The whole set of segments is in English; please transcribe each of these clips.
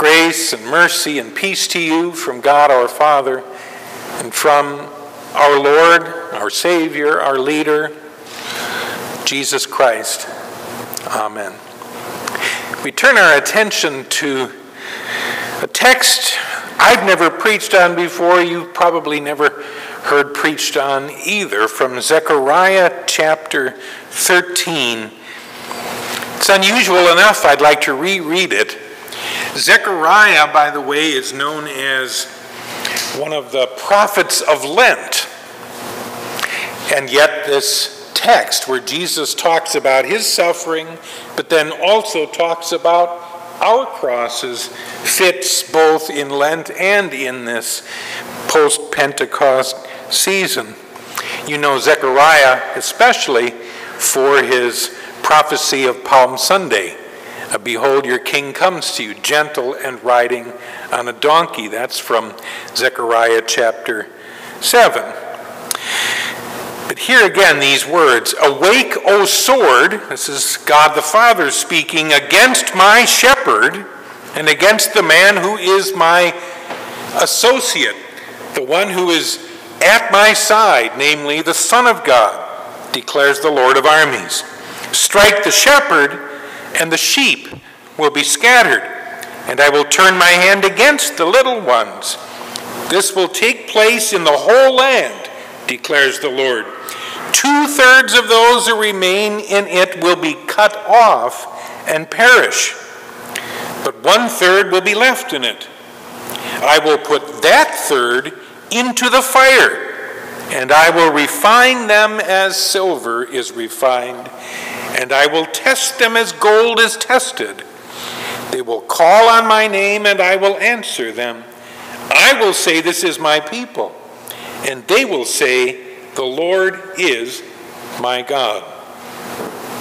Grace and mercy and peace to you from God our Father and from our Lord, our Savior, our leader, Jesus Christ. Amen. We turn our attention to a text I've never preached on before. You've probably never heard preached on either from Zechariah chapter 13. It's unusual enough, I'd like to reread it. Zechariah, by the way, is known as one of the prophets of Lent. And yet, this text where Jesus talks about his suffering, but then also talks about our crosses, fits both in Lent and in this post Pentecost season. You know Zechariah, especially for his prophecy of Palm Sunday. Uh, behold, your king comes to you, gentle and riding on a donkey. That's from Zechariah chapter 7. But here again, these words Awake, O sword, this is God the Father speaking, against my shepherd and against the man who is my associate, the one who is at my side, namely the Son of God, declares the Lord of armies. Strike the shepherd and the sheep will be scattered, and I will turn my hand against the little ones. This will take place in the whole land, declares the Lord. Two thirds of those who remain in it will be cut off and perish, but one third will be left in it. I will put that third into the fire, and I will refine them as silver is refined and I will test them as gold is tested. They will call on my name, and I will answer them. I will say, This is my people. And they will say, The Lord is my God.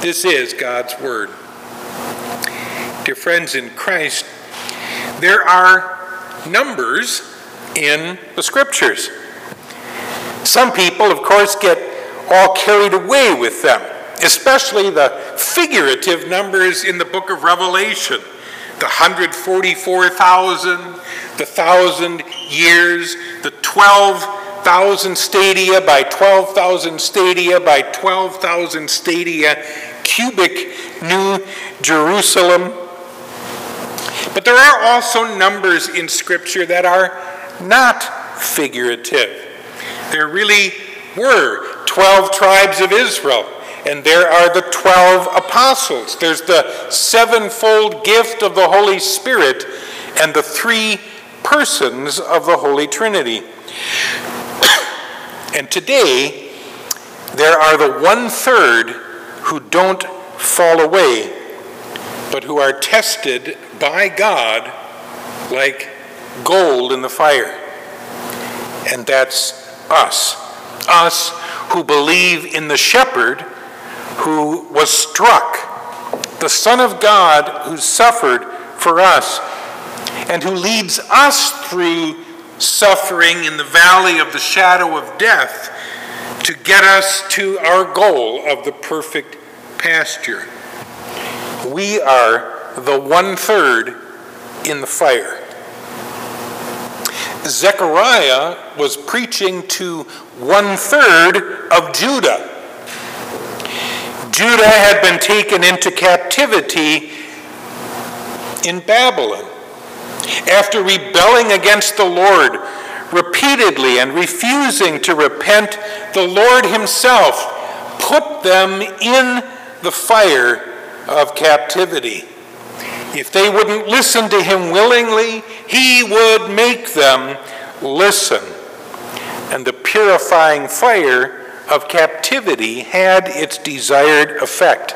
This is God's word. Dear friends in Christ, there are numbers in the scriptures. Some people, of course, get all carried away with them especially the figurative numbers in the book of Revelation the 144,000, the thousand years, the 12,000 stadia by 12,000 stadia by 12,000 stadia, cubic New Jerusalem. But there are also numbers in Scripture that are not figurative. There really were 12 tribes of Israel and there are the 12 apostles. There's the sevenfold gift of the Holy Spirit and the three persons of the Holy Trinity. and today, there are the one third who don't fall away, but who are tested by God like gold in the fire. And that's us. Us who believe in the shepherd who was struck, the Son of God who suffered for us, and who leads us through suffering in the valley of the shadow of death to get us to our goal of the perfect pasture. We are the one third in the fire. Zechariah was preaching to one third of Judah Judah had been taken into captivity in Babylon. After rebelling against the Lord repeatedly and refusing to repent, the Lord Himself put them in the fire of captivity. If they wouldn't listen to Him willingly, He would make them listen. And the purifying fire of captivity had its desired effect.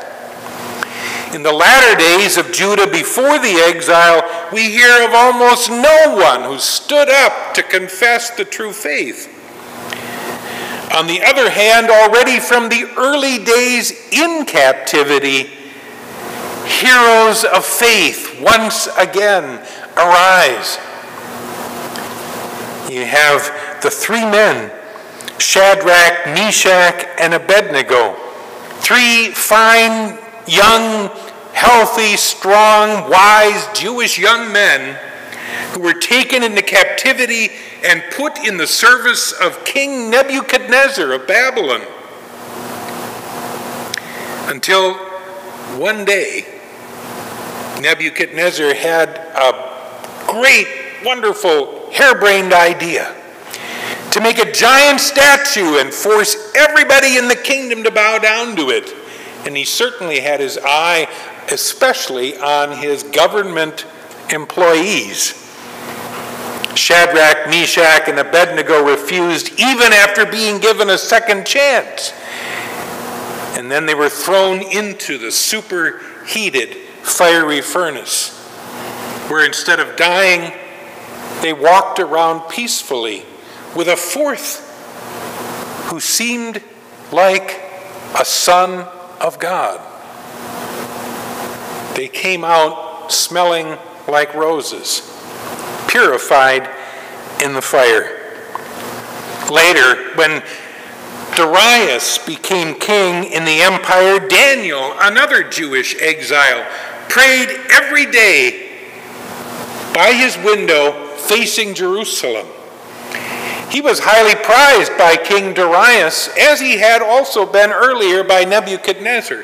In the latter days of Judah before the exile, we hear of almost no one who stood up to confess the true faith. On the other hand, already from the early days in captivity, heroes of faith once again arise. You have the three men Shadrach, Meshach, and Abednego, three fine young healthy, strong, wise Jewish young men who were taken into captivity and put in the service of King Nebuchadnezzar of Babylon. Until one day, Nebuchadnezzar had a great, wonderful, harebrained idea to make a giant statue and force everybody in the kingdom to bow down to it. And he certainly had his eye especially on his government employees. Shadrach, Meshach, and Abednego refused even after being given a second chance. And then they were thrown into the superheated fiery furnace, where instead of dying, they walked around peacefully with a fourth who seemed like a son of God. They came out smelling like roses, purified in the fire. Later, when Darius became king in the empire, Daniel, another Jewish exile, prayed every day by his window facing Jerusalem. He was highly prized by King Darius, as he had also been earlier by Nebuchadnezzar.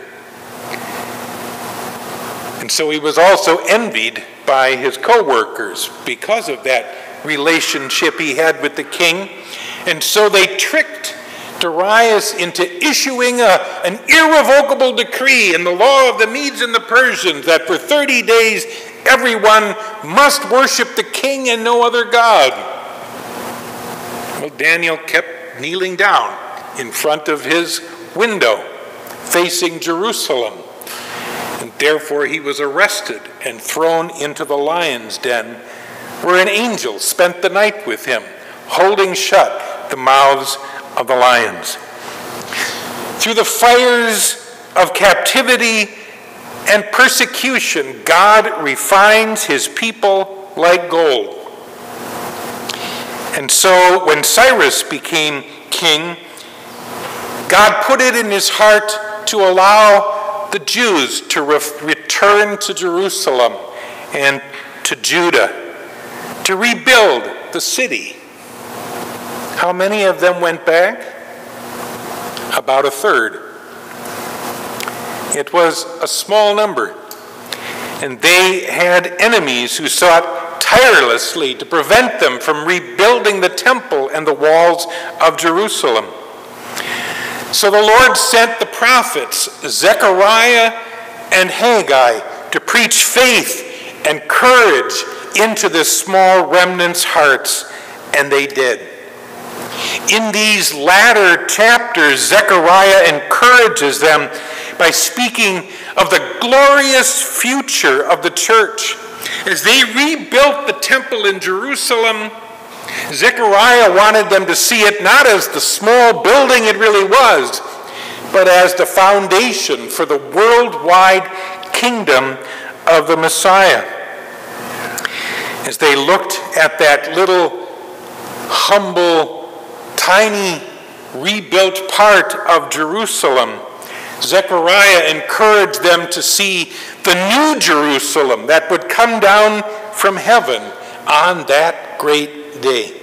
And so he was also envied by his co workers because of that relationship he had with the king. And so they tricked Darius into issuing a, an irrevocable decree in the law of the Medes and the Persians that for 30 days everyone must worship the king and no other God. Well, Daniel kept kneeling down in front of his window facing Jerusalem. And therefore he was arrested and thrown into the lion's den, where an angel spent the night with him, holding shut the mouths of the lions. Through the fires of captivity and persecution, God refines his people like gold. And so when Cyrus became king, God put it in his heart to allow the Jews to re- return to Jerusalem and to Judah to rebuild the city. How many of them went back? About a third. It was a small number. And they had enemies who sought tirelessly to prevent them from rebuilding the temple and the walls of Jerusalem. So the Lord sent the prophets, Zechariah and Haggai, to preach faith and courage into this small remnant's hearts, and they did. In these latter chapters, Zechariah encourages them by speaking of the glorious future of the church. As they rebuilt the temple in Jerusalem, Zechariah wanted them to see it not as the small building it really was, but as the foundation for the worldwide kingdom of the Messiah. As they looked at that little, humble, tiny, rebuilt part of Jerusalem, Zechariah encouraged them to see the new Jerusalem that would come down from heaven on that great day.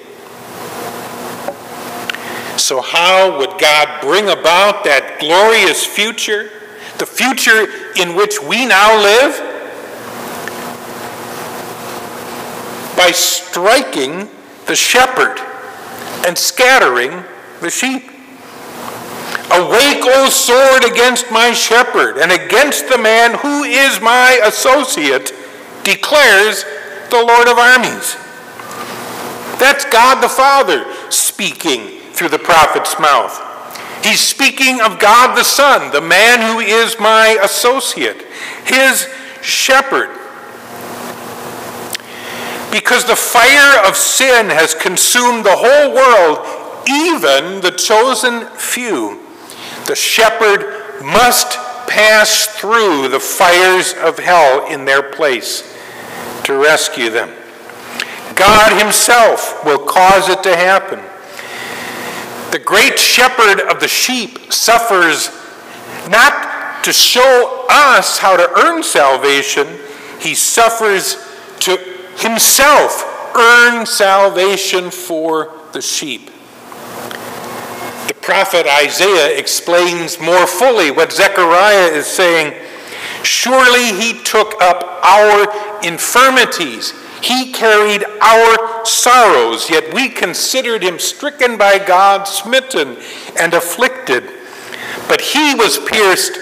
So, how would God bring about that glorious future, the future in which we now live? By striking the shepherd and scattering the sheep. Awake, O sword, against my shepherd and against the man who is my associate, declares the Lord of armies. That's God the Father speaking through the prophet's mouth. He's speaking of God the Son, the man who is my associate, his shepherd. Because the fire of sin has consumed the whole world, even the chosen few, the shepherd must pass through the fires of hell in their place to rescue them. God Himself will cause it to happen. The great shepherd of the sheep suffers not to show us how to earn salvation, he suffers to himself earn salvation for the sheep. The prophet Isaiah explains more fully what Zechariah is saying. Surely he took up our infirmities. He carried our sorrows, yet we considered him stricken by God, smitten, and afflicted. But he was pierced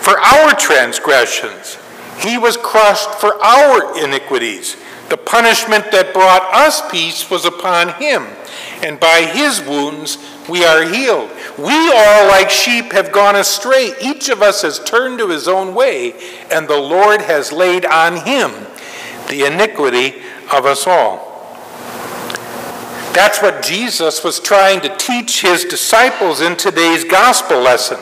for our transgressions, he was crushed for our iniquities. The punishment that brought us peace was upon him, and by his wounds we are healed. We all, like sheep, have gone astray. Each of us has turned to his own way, and the Lord has laid on him the iniquity of us all. That's what Jesus was trying to teach his disciples in today's gospel lesson,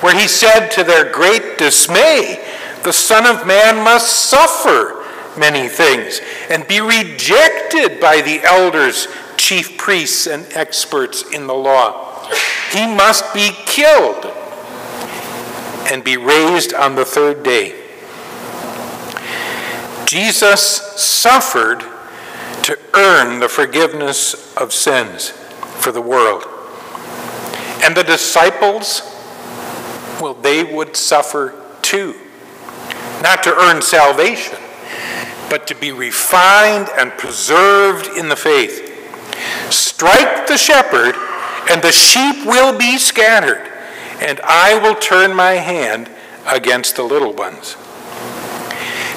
where he said to their great dismay, The Son of Man must suffer many things and be rejected by the elders, chief priests, and experts in the law. He must be killed and be raised on the third day. Jesus suffered to earn the forgiveness of sins for the world. And the disciples, well, they would suffer too. Not to earn salvation, but to be refined and preserved in the faith. Strike the shepherd, and the sheep will be scattered, and I will turn my hand against the little ones.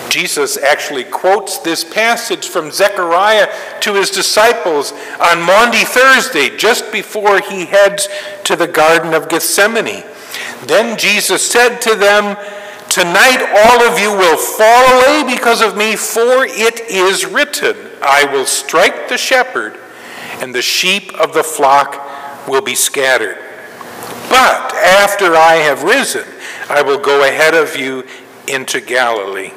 Jesus actually quotes this passage from Zechariah to his disciples on Maundy Thursday, just before he heads to the Garden of Gethsemane. Then Jesus said to them, Tonight all of you will fall away because of me, for it is written, I will strike the shepherd, and the sheep of the flock will be scattered. But after I have risen, I will go ahead of you into Galilee.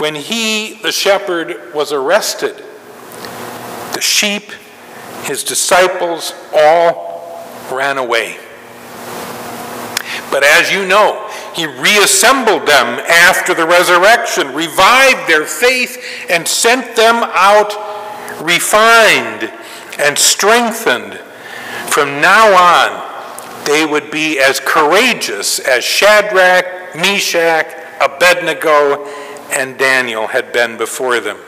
When he, the shepherd, was arrested, the sheep, his disciples, all ran away. But as you know, he reassembled them after the resurrection, revived their faith, and sent them out refined and strengthened. From now on, they would be as courageous as Shadrach, Meshach, Abednego, and Daniel had been before them.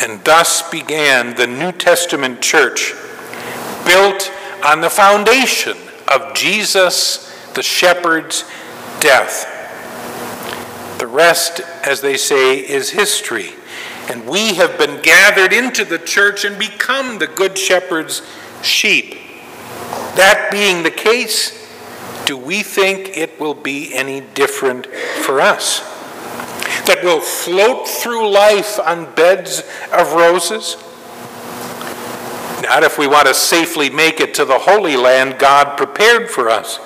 And thus began the New Testament church, built on the foundation of Jesus, the shepherd's death. The rest, as they say, is history. And we have been gathered into the church and become the good shepherd's sheep. That being the case, do we think it will be any different for us? That we'll float through life on beds of roses? Not if we want to safely make it to the Holy Land God prepared for us.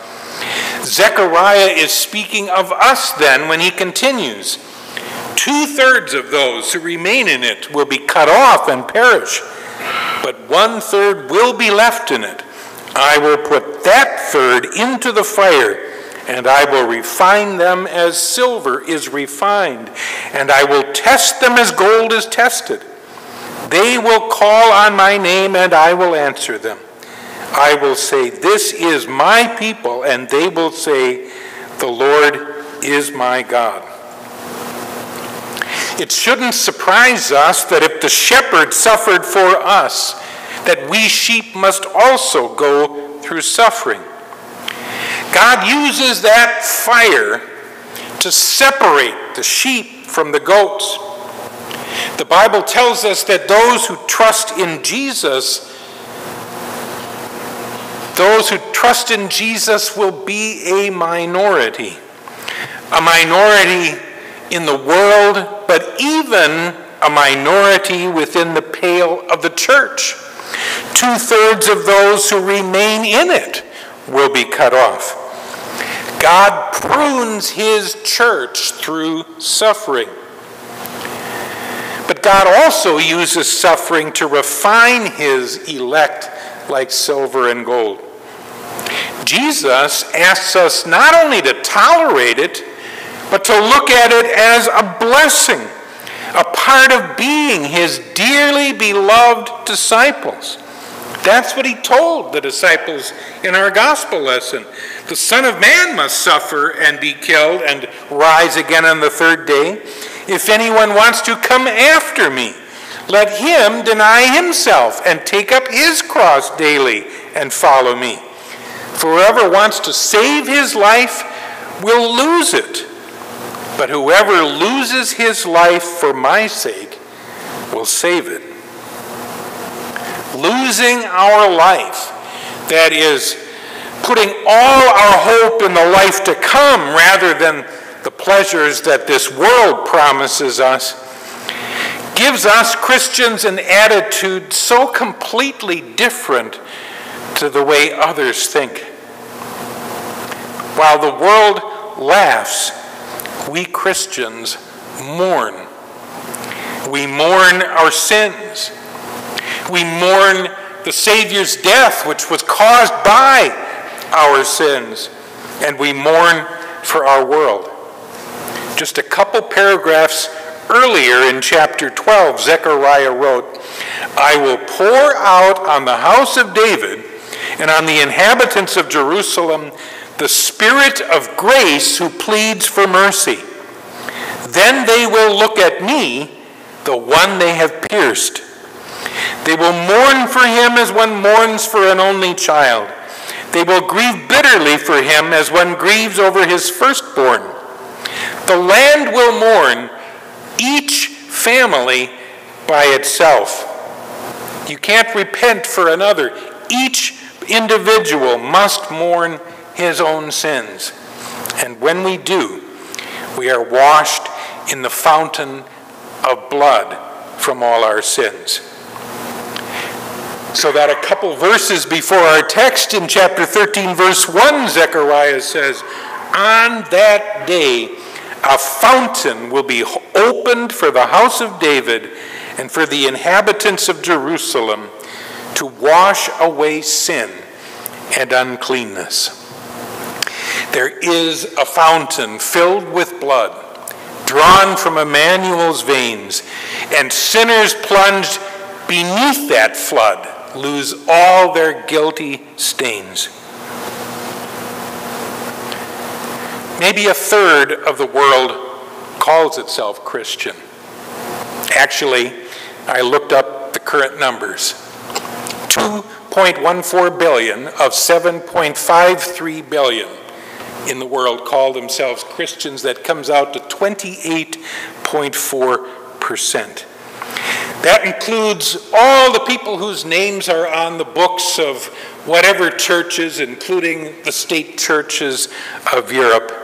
Zechariah is speaking of us then when he continues. Two thirds of those who remain in it will be cut off and perish, but one third will be left in it. I will put that third into the fire, and I will refine them as silver is refined, and I will test them as gold is tested. They will call on my name and I will answer them. I will say, This is my people, and they will say, The Lord is my God. It shouldn't surprise us that if the shepherd suffered for us, that we sheep must also go through suffering. God uses that fire to separate the sheep from the goats. The Bible tells us that those who trust in Jesus, those who trust in Jesus will be a minority. A minority in the world, but even a minority within the pale of the church. Two thirds of those who remain in it will be cut off. God prunes his church through suffering. But God also uses suffering to refine his elect like silver and gold. Jesus asks us not only to tolerate it, but to look at it as a blessing, a part of being his dearly beloved disciples. That's what he told the disciples in our gospel lesson. The Son of Man must suffer and be killed and rise again on the third day. If anyone wants to come after me, let him deny himself and take up his cross daily and follow me. For whoever wants to save his life will lose it. But whoever loses his life for my sake will save it. Losing our life, that is, putting all our hope in the life to come rather than the pleasures that this world promises us, gives us Christians an attitude so completely different to the way others think. While the world laughs, we Christians mourn. We mourn our sins. We mourn the Savior's death, which was caused by our sins. And we mourn for our world. Just a couple paragraphs Earlier in chapter 12, Zechariah wrote, I will pour out on the house of David and on the inhabitants of Jerusalem the spirit of grace who pleads for mercy. Then they will look at me, the one they have pierced. They will mourn for him as one mourns for an only child. They will grieve bitterly for him as one grieves over his firstborn. The land will mourn each family by itself. You can't repent for another. Each individual must mourn his own sins. And when we do, we are washed in the fountain of blood from all our sins. So that a couple verses before our text in chapter 13, verse 1, Zechariah says, On that day a fountain will be opened for the house of David and for the inhabitants of Jerusalem to wash away sin and uncleanness. There is a fountain filled with blood, drawn from Emmanuel's veins, and sinners plunged beneath that flood lose all their guilty stains. Maybe a third of the world calls itself Christian. Actually, I looked up the current numbers. 2.14 billion of 7.53 billion in the world call themselves Christians. That comes out to 28.4%. That includes all the people whose names are on the books of whatever churches, including the state churches of Europe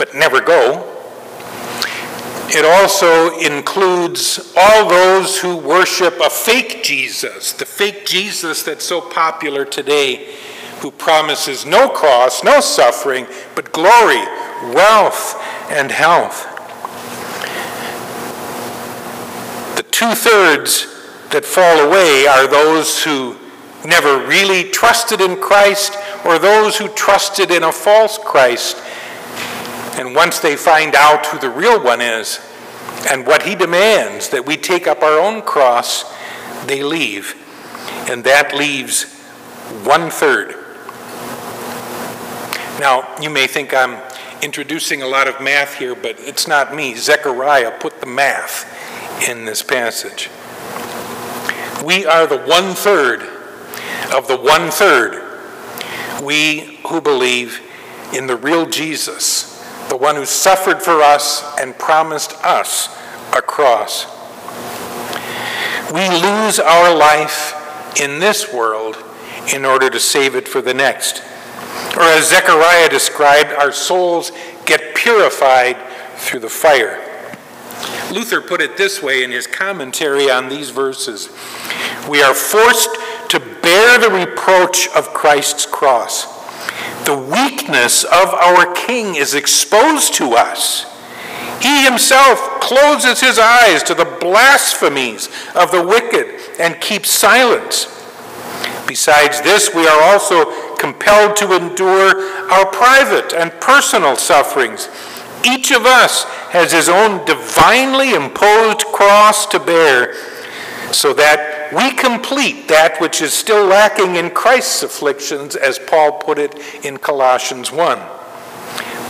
but never go. It also includes all those who worship a fake Jesus, the fake Jesus that's so popular today, who promises no cross, no suffering, but glory, wealth, and health. The two thirds that fall away are those who never really trusted in Christ or those who trusted in a false Christ and once they find out who the real one is and what he demands that we take up our own cross, they leave. And that leaves one third. Now, you may think I'm introducing a lot of math here, but it's not me. Zechariah put the math in this passage. We are the one third of the one third. We who believe in the real Jesus the one who suffered for us and promised us a cross. We lose our life in this world in order to save it for the next. Or as Zechariah described, our souls get purified through the fire. Luther put it this way in his commentary on these verses We are forced to bear the reproach of Christ's cross the weakness of our king is exposed to us. He himself closes his eyes to the blasphemies of the wicked and keeps silence. Besides this, we are also compelled to endure our private and personal sufferings. Each of us has his own divinely imposed cross to bear so that we complete that which is still lacking in Christ's afflictions, as Paul put it in Colossians 1.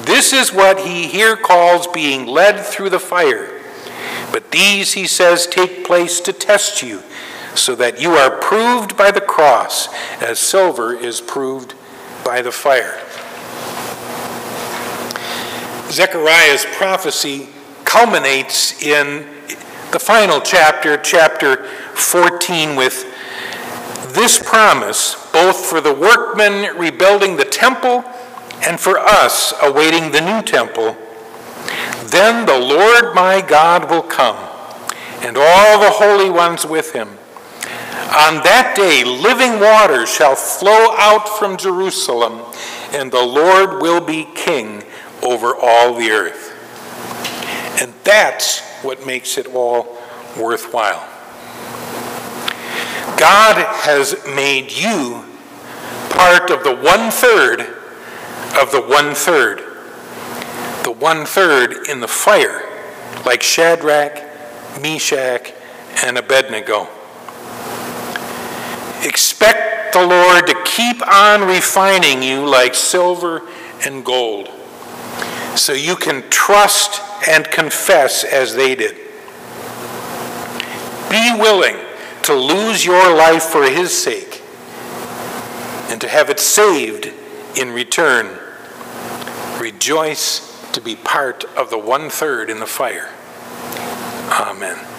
This is what he here calls being led through the fire. But these, he says, take place to test you, so that you are proved by the cross, as silver is proved by the fire. Zechariah's prophecy culminates in the final chapter, chapter 14, with this promise, both for the workmen rebuilding the temple and for us awaiting the new temple. Then the Lord my God will come, and all the holy ones with him. On that day, living water shall flow out from Jerusalem, and the Lord will be king over all the earth. And that's what makes it all worthwhile. God has made you part of the one third of the one third. The one third in the fire, like Shadrach, Meshach, and Abednego. Expect the Lord to keep on refining you like silver and gold, so you can trust and confess as they did. Be willing to lose your life for His sake and to have it saved in return. Rejoice to be part of the one third in the fire. Amen.